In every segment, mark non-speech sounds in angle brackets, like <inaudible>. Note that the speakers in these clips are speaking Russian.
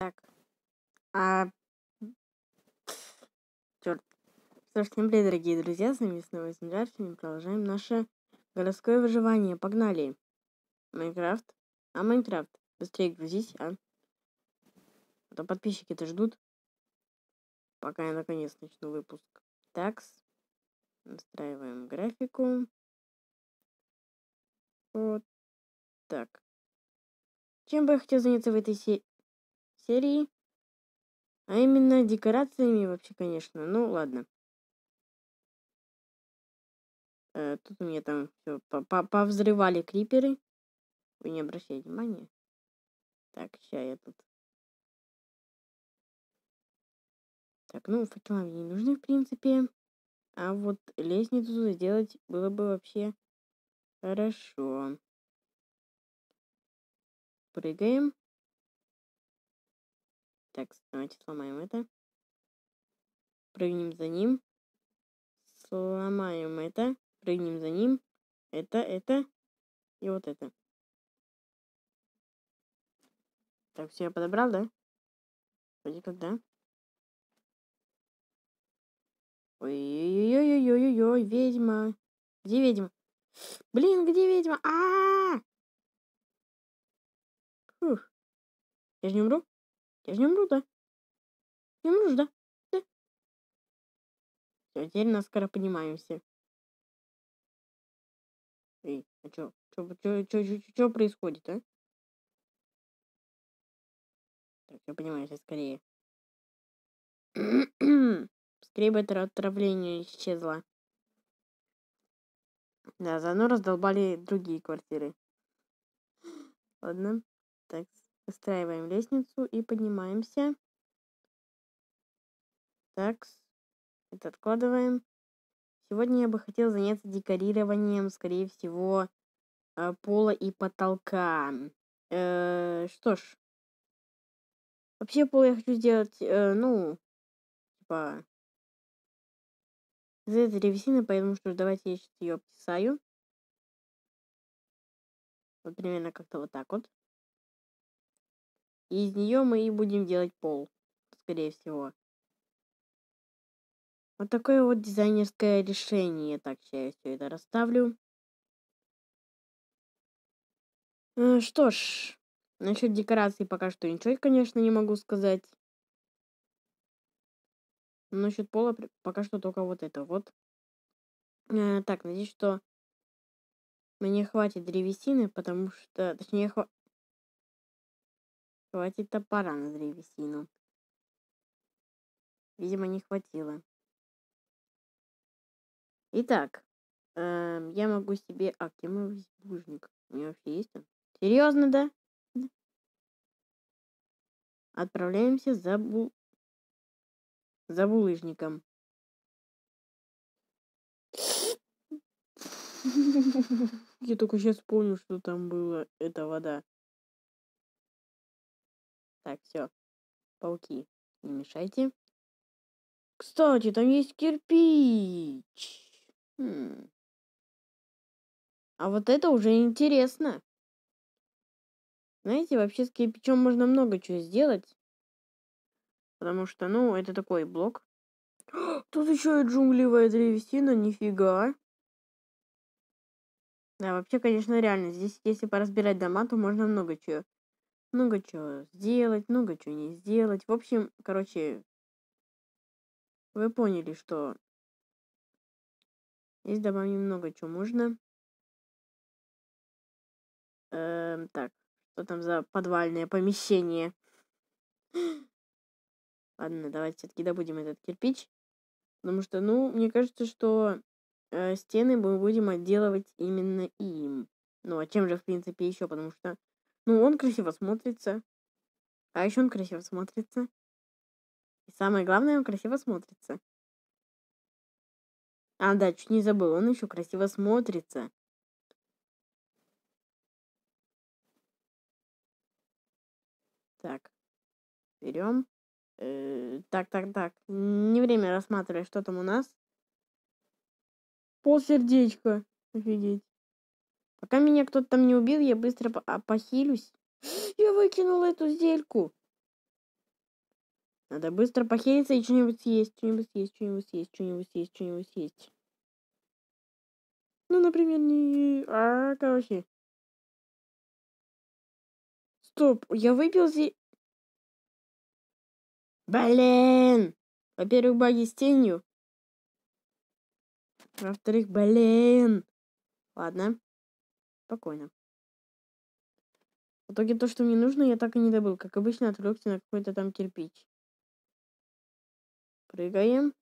Так. А... Черт. Что ж, всем привет, дорогие друзья, с вами снова Синджар, сегодня продолжаем наше городское выживание. Погнали. Майнкрафт. А, Майнкрафт. Быстрее грузись, а. А то подписчики-то ждут, пока я наконец начну выпуск. Такс. Настраиваем графику. Вот так. Чем бы я хотел заняться в этой се серии? А именно декорациями вообще, конечно. Ну, ладно. Э, тут у меня там все повзрывали криперы. Вы не обращайте внимания. Так, сейчас я тут. Так, ну, факела мне не нужны, в принципе. А вот лестницу сделать было бы вообще хорошо. Прыгаем. Так, давайте сломаем это. Прыгнем за ним. Сломаем это. Прыгнем за ним. Это, это. И вот это. Так, все я подобрал, да? Вроде как, да? Ой-ой-ой-ой-ой-ой, ведьма. Где ведьма? Блин, где ведьма? А, -а, -а! Фух. Я же не умру? Я же не умру, да? Не умру да? Да. Все, теперь нас скоро понимаемся. Эй, а чё? Чё, чё, чё, чё, чё происходит, а? Так, я понимаю, сейчас скорее. <clears throat> скорее бы это отравление исчезло. Да, заодно раздолбали другие квартиры. Ладно. Так, выстраиваем лестницу и поднимаемся. Так, это откладываем. Сегодня я бы хотел заняться декорированием, скорее всего, э, пола и потолка. Э, что ж, вообще пол я хочу сделать, э, ну, типа, из этой древесины, поэтому что давайте я сейчас ее обтесаю. Вот примерно как-то вот так вот. И из нее мы и будем делать пол, скорее всего. Вот такое вот дизайнерское решение. Так, сейчас я все это расставлю. Э, что ж, насчет декорации пока что ничего, конечно, не могу сказать. Насчет пола пока что только вот это вот. Э, так, надеюсь, что мне хватит древесины, потому что... Точнее, хва... Хватит топора на древесину. Видимо, не хватило. Итак, э, я могу себе... А, где мой булыжник? У меня вообще есть он? Серьезно, да? Отправляемся за бу... за булыжником. <laughs> Я только сейчас понял, что там было. Это вода. Так, все. Пауки, не мешайте. Кстати, там есть кирпич. Хм. А вот это уже интересно. Знаете, вообще с кирпичом можно много чего сделать. Потому что, ну, это такой блок. <gasps> Тут еще и джунглевая древесина, нифига. Да, вообще, конечно, реально. Здесь, если поразбирать дома, то можно много чего много чего сделать, много чего не сделать. В общем, короче, вы поняли, что здесь добавим много чего можно. Эм, так, что там за подвальное помещение? <gasps> Ладно, давайте все-таки добудем этот кирпич. Потому что, ну, мне кажется, что э, стены мы будем отделывать именно им. Ну, а чем же, в принципе, еще? Потому что ну, он красиво смотрится. А еще он красиво смотрится. И самое главное, он красиво смотрится. А, да, чуть не забыл, он еще красиво смотрится. Так, берем. Э, так, так, так. Не время рассматривать, что там у нас. Пол сердечка. Офигеть. Пока меня кто-то там не убил, я быстро а, похилюсь. <gasps> Я выкинул эту зельку. Надо быстро похилиться и что-нибудь съесть, что-нибудь съесть, что-нибудь съесть, что-нибудь съесть, что-нибудь съесть. Ну, например, не... А, короче. Стоп, я выпил зи... Блин! Во-первых, баги с тенью. Во-вторых, блин. Ладно. Спокойно. В итоге то, что мне нужно, я так и не добыл. Как обычно, отвлекся на какой-то там кирпич. Прыгаем.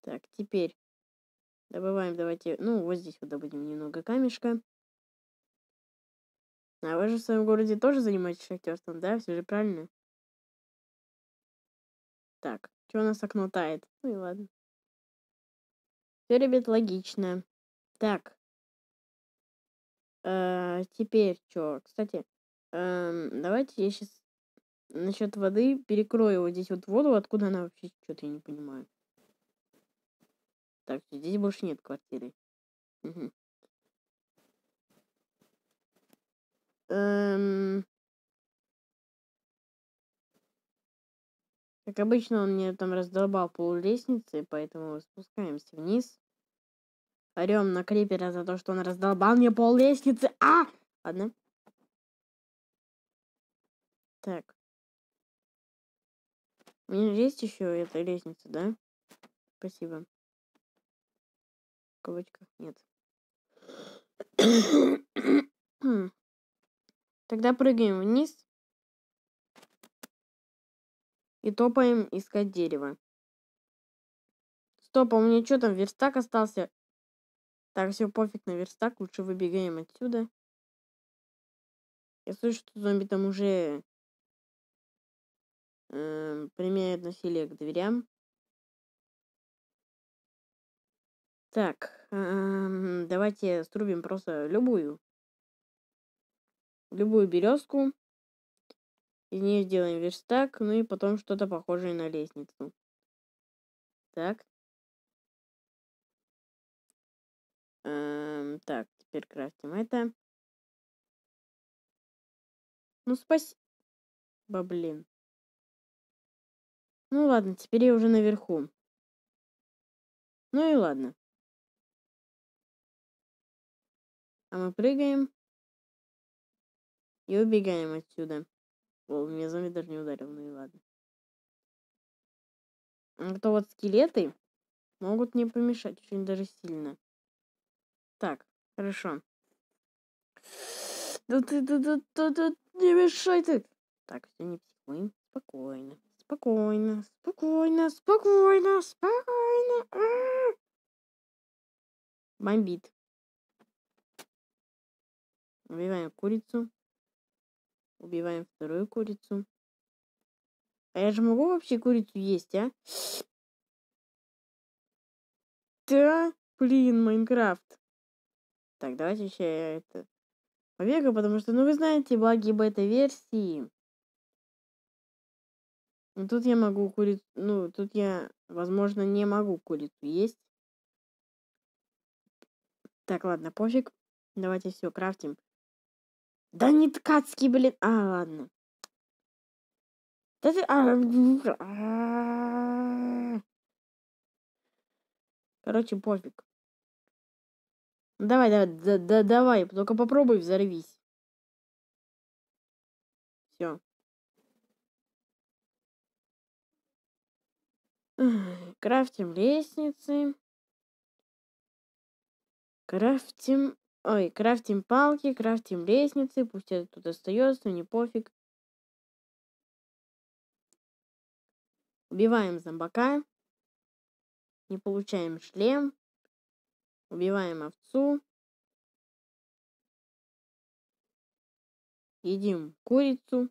Так, теперь добываем, давайте, ну, вот здесь вот добудем немного камешка. А вы же в своем городе тоже занимаетесь шахтерством, да? Все же правильно? Так, что у нас окно тает? Ну и ладно. Все, ребят, логично. Так. Э, теперь что? Кстати, э, давайте я сейчас насчет воды перекрою вот здесь вот воду, откуда она вообще, что-то я не понимаю. Так, здесь больше нет квартиры. Эм... Как обычно, он мне там раздолбал пол лестницы, поэтому спускаемся вниз. Орем на крипера за то, что он раздолбал мне пол лестницы. А! Ладно. Так. У меня есть еще эта лестница, да? Спасибо. В кавычках нет. <coughs> Тогда прыгаем вниз. И топаем искать дерево. Стоп, а у меня что там, верстак остался? Так, все, пофиг на верстак, лучше выбегаем отсюда. Я слышу, что зомби там уже э, применяют насилие к дверям. Так, э, давайте струбим просто любую. Любую березку. Из нее сделаем верстак, ну и потом что-то похожее на лестницу. Так. Эм, так, теперь крафтим это. Ну, спасибо, блин. Ну ладно, теперь я уже наверху. Ну и ладно. А мы прыгаем. И убегаем отсюда. О, меня зомби даже не ударил, ну и ладно. А то вот скелеты могут не помешать очень даже сильно. Так, хорошо. Да ты, да, да, да, да, не мешай ты. Так, все, не психуем. Спокойно, спокойно, спокойно, спокойно, спокойно. А! Бомбит. Убиваем курицу. Убиваем вторую курицу. А я же могу вообще курицу есть, а? Да, блин, Майнкрафт. Так, давайте еще это побегаю, потому что, ну вы знаете, баги бета-версии. Ну, тут я могу курицу, ну, тут я, возможно, не могу курицу есть. Так, ладно, пофиг. Давайте все, крафтим. Да не ткацкий, блин. А, ладно. Да ты... А, Короче, пофиг. Давай, давай, да, да, давай, только попробуй взорвись. Все. <sighs> Крафтим лестницы. Крафтим Ой, крафтим палки, крафтим лестницы, пусть это тут остается, не пофиг. Убиваем зомбака. Не получаем шлем. Убиваем овцу. Едим курицу.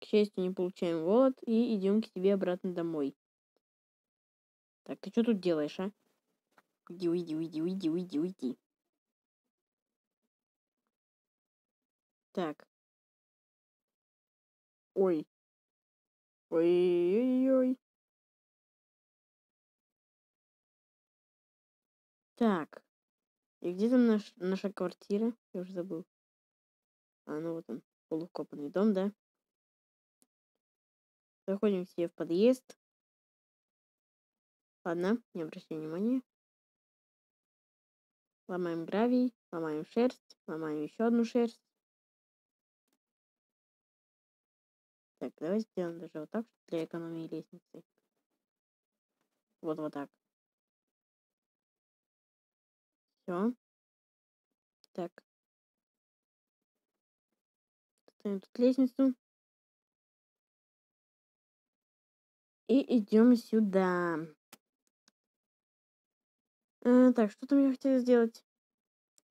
К счастью, не получаем голод и идем к себе обратно домой. Так, ты что тут делаешь, а? Уйди, уйди, уйди, уйди, уйди, уйди. Так. Ой. Ой-ой-ой. Так. И где там наш, наша квартира? Я уже забыл. А, ну вот он. полукопанный дом, да? Заходим все в подъезд. Ладно, не обращай внимания. Ломаем гравий, ломаем шерсть, ломаем еще одну шерсть. Так, давай сделаем даже вот так, для экономии лестницы. Вот вот так. Все. Так. Ставим тут лестницу. И идем сюда. А, так, что там я хотела сделать?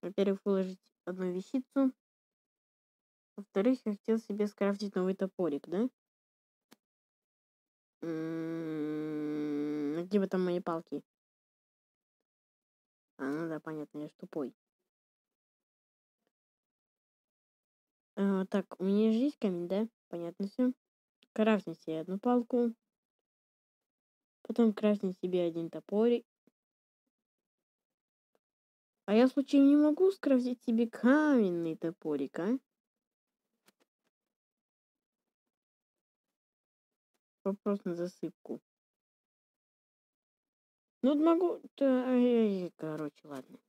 Во-первых, выложить одну вещицу. Во-вторых, я хотел себе скрафтить новый топорик, да? М-м-м, где бы там мои палки? А, ну да, понятно, я ж тупой. А, так, у меня же есть камень, да? Понятно все. Крафтим себе одну палку. Потом крафтим себе один топорик. А я случайно не могу скрафтить себе каменный топорик, а? Вопрос на засыпку. Ну, могу... Короче, ладно.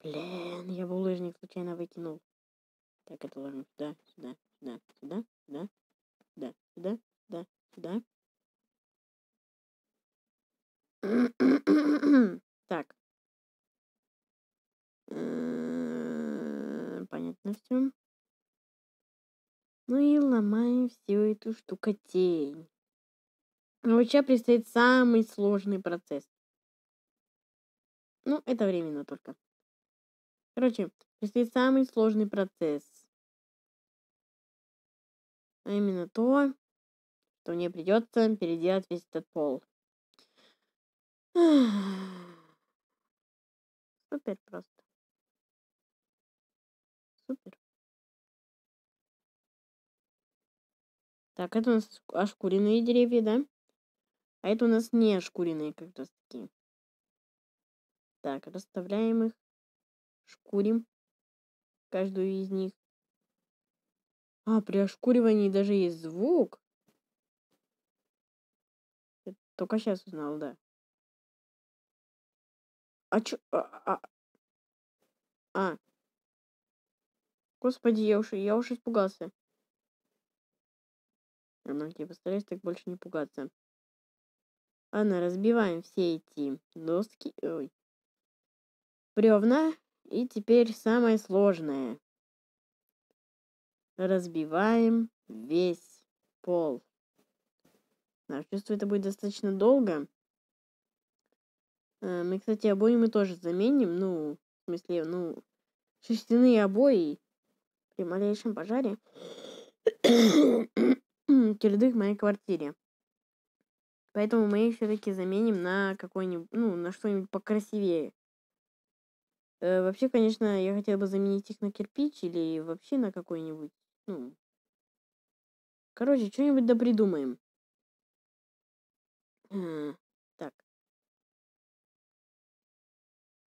Блин, я булыжник случайно выкинул. Так, это ложим сюда, сюда, сюда, сюда, сюда, сюда, сюда, сюда, сюда. <coughs> Так. Понятно все. Ну и ломаем всю эту штукотень. Вообще предстоит самый сложный процесс. Ну, это временно только. Короче, предстоит самый сложный процесс. А именно то, что мне придется переделать весь этот пол. <sighs> Супер просто. Супер. Так, это у нас ошкуренные деревья, да? А это у нас не ошкуренные как раз таки. Так, расставляем их. Шкурим каждую из них. А, при ошкуривании даже есть звук. Я только сейчас узнал, да. А чё? А, а, а. Господи, я уж, я уж испугался. Ну, я постараюсь так больше не пугаться. Ладно, разбиваем все эти доски. Ой. Бревна. И теперь самое сложное. Разбиваем весь пол. Да, чувствую, это будет достаточно долго. Э, мы, кстати, обои мы тоже заменим. Ну, в смысле, ну, шерстяные обои при малейшем пожаре <coughs> кирдык в моей квартире. Поэтому мы их все-таки заменим на какой-нибудь, ну, на что-нибудь покрасивее. Э, вообще, конечно, я хотела бы заменить их на кирпич или вообще на какой-нибудь, ну... Короче, что-нибудь да придумаем. Так.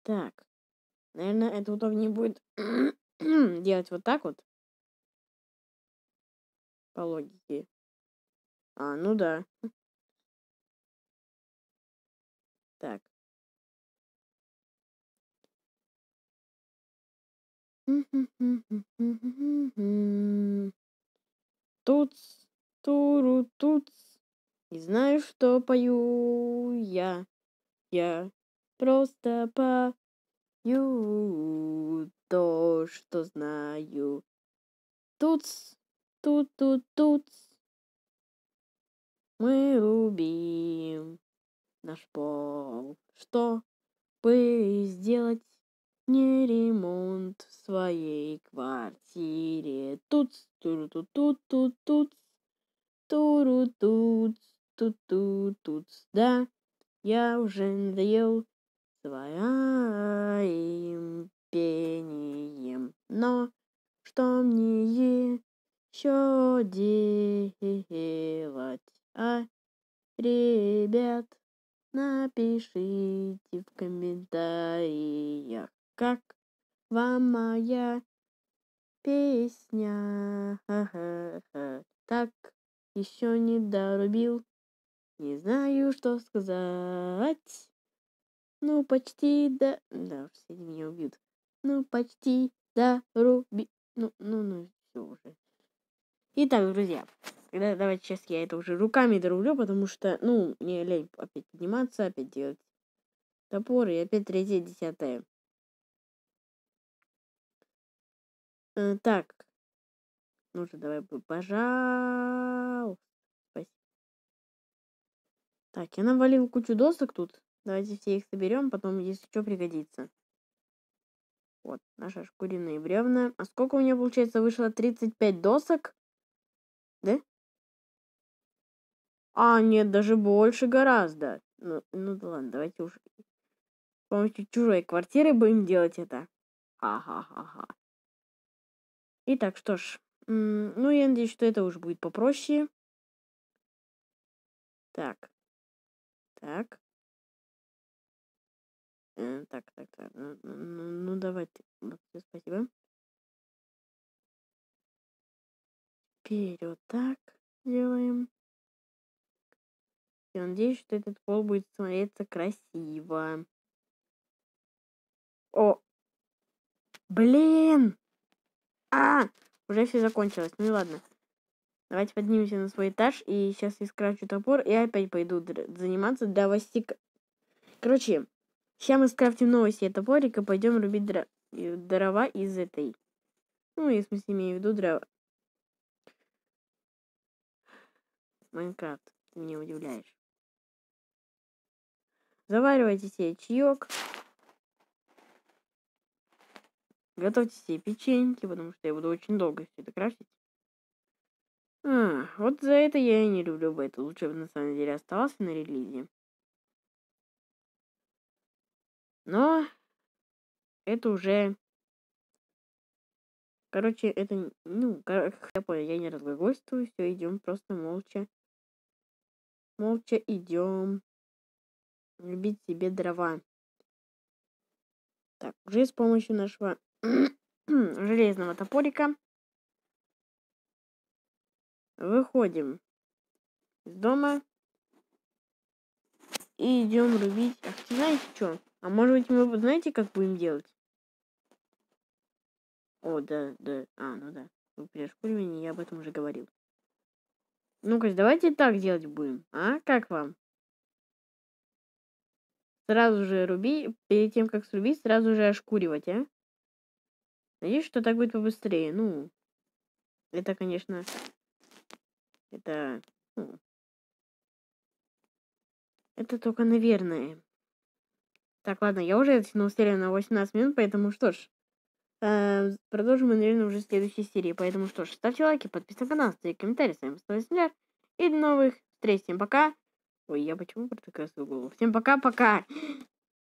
Так. Наверное, это удобнее будет <clears throat> делать вот так вот. По логике. А, ну да. Так. Тут, туру, тут. Не знаю, что пою я. Я просто пою то, что знаю. Тут, тут, тут, тут. Мы любим наш пол. Что бы сделать не ремонт в своей квартире. Тут, туру тут, тут, тут, тут, туру тут, тут, тут, тут, да. Я уже надоел своим пением. Но что мне еще делать, а, ребят? Напишите в комментариях, как вам моя песня. Так, еще не дорубил. Не знаю, что сказать. Ну, почти да... Да, все меня убьют. Ну, почти доруби... Ну, ну, ну, все уже. Итак, друзья, тогда давайте сейчас я это уже руками дорублю, потому что, ну, мне лень опять подниматься, опять делать топор и опять третье, десятое. Э, так. Ну же, давай, пожалуйста. Спасибо. Так, я навалил кучу досок тут. Давайте все их соберем, потом, если что, пригодится. Вот, наши шкуриные бревна. А сколько у меня, получается, вышло? 35 досок? Да? А, нет, даже больше гораздо. Ну, ну да ладно, давайте уже с помощью чужой квартиры будем делать это. Ха-ха-ха-ха. Итак, что ж. Ну, я надеюсь, что это уже будет попроще. Так. Так. Э, так, так, так. Ну, ну, ну, ну давайте. Вот, спасибо. Вперед так делаем. Я надеюсь, что этот пол будет смотреться красиво. О! Блин! А! Уже все закончилось. Ну и ладно. Давайте поднимемся на свой этаж. И сейчас я скрачу топор. И опять пойду заниматься дровостик. Короче, сейчас мы скрафтим новый себе топорик и пойдем рубить дро... дрова из этой. Ну, я в смысле имею в виду дрова. Майнкрафт. Ты меня удивляешь. Заваривайте себе чаек. Готовьте себе печеньки, потому что я буду очень долго все это крафтить. А, вот за это я и не люблю бету. Лучше бы на самом деле оставался на релизе. Но это уже... Короче, это... Ну, я понял, я не разглагольствую. Все, идем просто молча. Молча идем любить себе дрова. Так, уже с помощью нашего <clears throat> железного топорика выходим из дома и идем рубить. Ах, знаете что? А может быть мы, знаете, как будем делать? О, да, да. А, ну да. При ошкуривании я об этом уже говорил. Ну-ка, давайте так делать будем. А? Как вам? Сразу же руби, перед тем, как срубить, сразу же ошкуривать, а? Надеюсь, что так будет побыстрее. Ну, это, конечно, это, ну, это только наверное. Так, ладно, я уже оттянул серию на 18 минут, поэтому что ж, э, продолжим мы, наверное, уже в следующей серии. Поэтому что ж, ставьте лайки, подписывайтесь на канал, ставьте комментарии. С вами был Снег. И до новых встреч. Всем пока. Ой, я почему протыкаю свою голову? Всем пока-пока.